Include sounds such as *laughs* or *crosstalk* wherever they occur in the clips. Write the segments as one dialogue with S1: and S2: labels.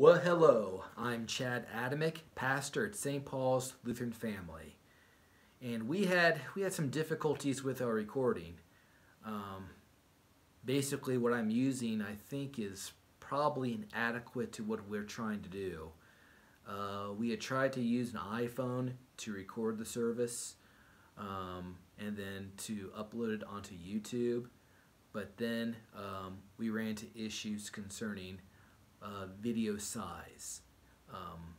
S1: Well, hello. I'm Chad Adamick, pastor at St. Paul's Lutheran Family, and we had we had some difficulties with our recording. Um, basically, what I'm using, I think, is probably inadequate to what we're trying to do. Uh, we had tried to use an iPhone to record the service, um, and then to upload it onto YouTube, but then um, we ran into issues concerning uh, video size. Um,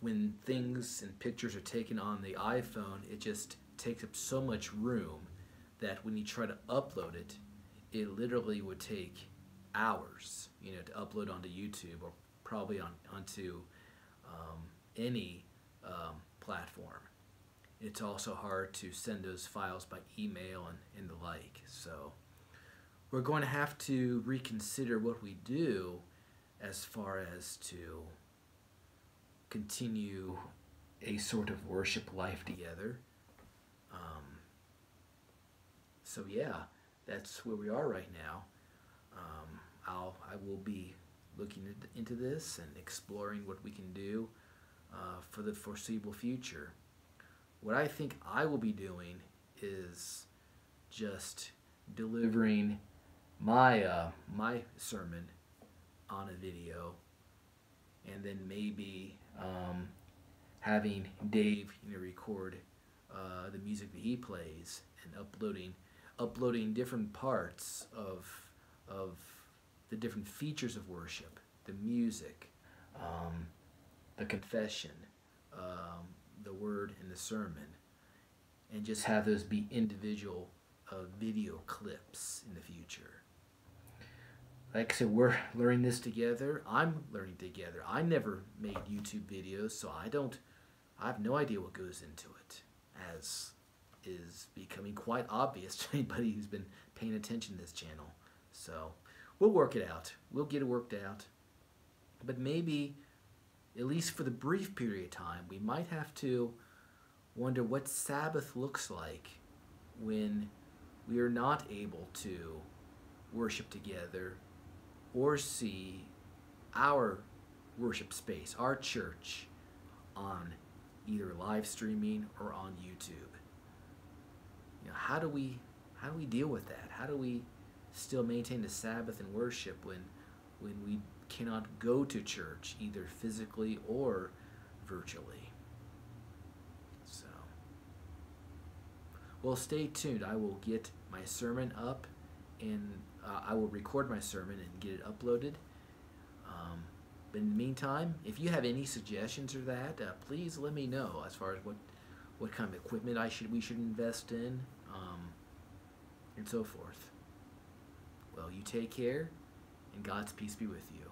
S1: when things and pictures are taken on the iPhone, it just takes up so much room that when you try to upload it, it literally would take hours, you know, to upload onto YouTube or probably on onto um, any um, platform. It's also hard to send those files by email and, and the like. So we're going to have to reconsider what we do as far as to continue a sort of worship life together. Um, so yeah, that's where we are right now. Um, I'll I will be looking into this and exploring what we can do uh, for the foreseeable future. What I think I will be doing is just delivering my uh, my sermon on a video. And then maybe um, having Dave you know record uh, the music that he plays and uploading uploading different parts of of the different features of worship the music um, the confession um, the word and the sermon and just have those be individual uh, video clips in the future like I said, we're *laughs* learning this together. I'm learning together. I never made YouTube videos, so I don't, I have no idea what goes into it, as is becoming quite obvious *laughs* to anybody who's been paying attention to this channel. So we'll work it out. We'll get it worked out. But maybe, at least for the brief period of time, we might have to wonder what Sabbath looks like when we are not able to worship together or see our worship space, our church, on either live streaming or on YouTube. You know, how do we how do we deal with that? How do we still maintain the Sabbath and worship when when we cannot go to church either physically or virtually? So, well, stay tuned. I will get my sermon up in uh, I will record my sermon and get it uploaded. Um, but in the meantime, if you have any suggestions or that, uh, please let me know as far as what what kind of equipment I should we should invest in, um, and so forth. Well, you take care, and God's peace be with you.